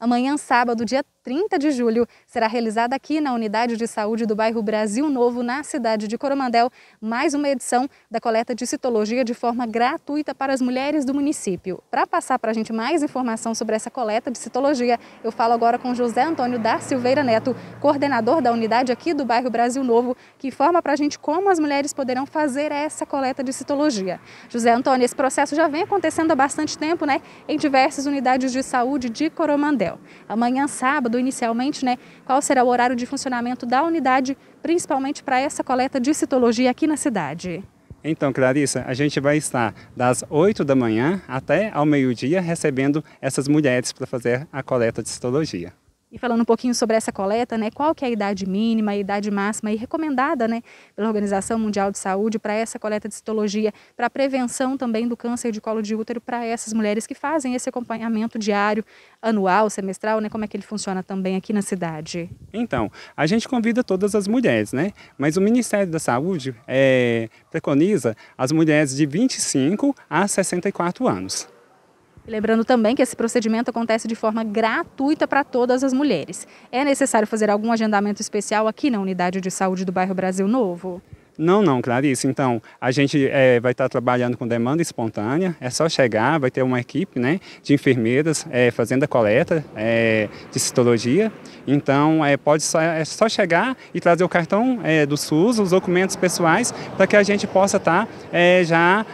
Amanhã, sábado, dia 30 de julho, será realizada aqui na Unidade de Saúde do bairro Brasil Novo, na cidade de Coromandel, mais uma edição da coleta de citologia de forma gratuita para as mulheres do município. Para passar para a gente mais informação sobre essa coleta de citologia, eu falo agora com José Antônio da Silveira Neto, coordenador da unidade aqui do bairro Brasil Novo, que informa para a gente como as mulheres poderão fazer essa coleta de citologia. José Antônio, esse processo já vem acontecendo há bastante tempo, né, em diversas unidades de saúde de Coromandel. Amanhã, sábado, inicialmente, né, qual será o horário de funcionamento da unidade, principalmente para essa coleta de citologia aqui na cidade? Então, Clarissa, a gente vai estar das 8 da manhã até ao meio-dia recebendo essas mulheres para fazer a coleta de citologia. E falando um pouquinho sobre essa coleta, né, qual que é a idade mínima, a idade máxima e recomendada né, pela Organização Mundial de Saúde para essa coleta de citologia, para a prevenção também do câncer de colo de útero para essas mulheres que fazem esse acompanhamento diário, anual, semestral, né, como é que ele funciona também aqui na cidade? Então, a gente convida todas as mulheres, né, mas o Ministério da Saúde é, preconiza as mulheres de 25 a 64 anos. Lembrando também que esse procedimento acontece de forma gratuita para todas as mulheres. É necessário fazer algum agendamento especial aqui na unidade de saúde do bairro Brasil Novo? Não, não, Clarice. Então, a gente é, vai estar trabalhando com demanda espontânea. É só chegar, vai ter uma equipe né, de enfermeiras é, fazendo a coleta é, de citologia. Então, é, pode só, é só chegar e trazer o cartão do SUS, os documentos pessoais, para que a gente possa estar é, já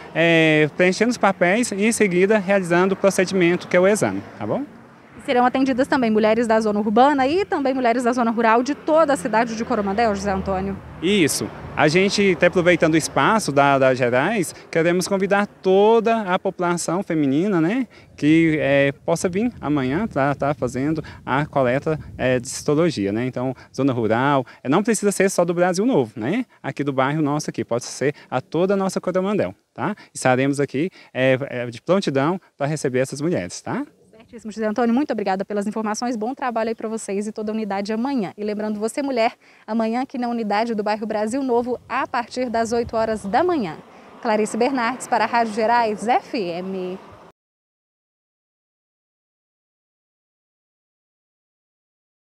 preenchendo os papéis e, em seguida, realizando o procedimento que é o exame, tá bom? Serão atendidas também mulheres da zona urbana e também mulheres da zona rural de toda a cidade de Coromandel, José Antônio. Isso. A gente, até aproveitando o espaço da, da Gerais, queremos convidar toda a população feminina, né, que é, possa vir amanhã para estar tá fazendo a coleta é, de citologia, né. Então, zona rural, é, não precisa ser só do Brasil Novo, né, aqui do bairro nosso aqui, pode ser a toda a nossa Coromandel, tá? Estaremos aqui é, é de prontidão para receber essas mulheres, tá? Certíssimo, José Antônio, muito obrigada pelas informações. Bom trabalho aí para vocês e toda a unidade amanhã. E lembrando você, mulher, amanhã aqui na unidade do bairro Brasil Novo, a partir das 8 horas da manhã. Clarice Bernardes para a Rádio Gerais FM.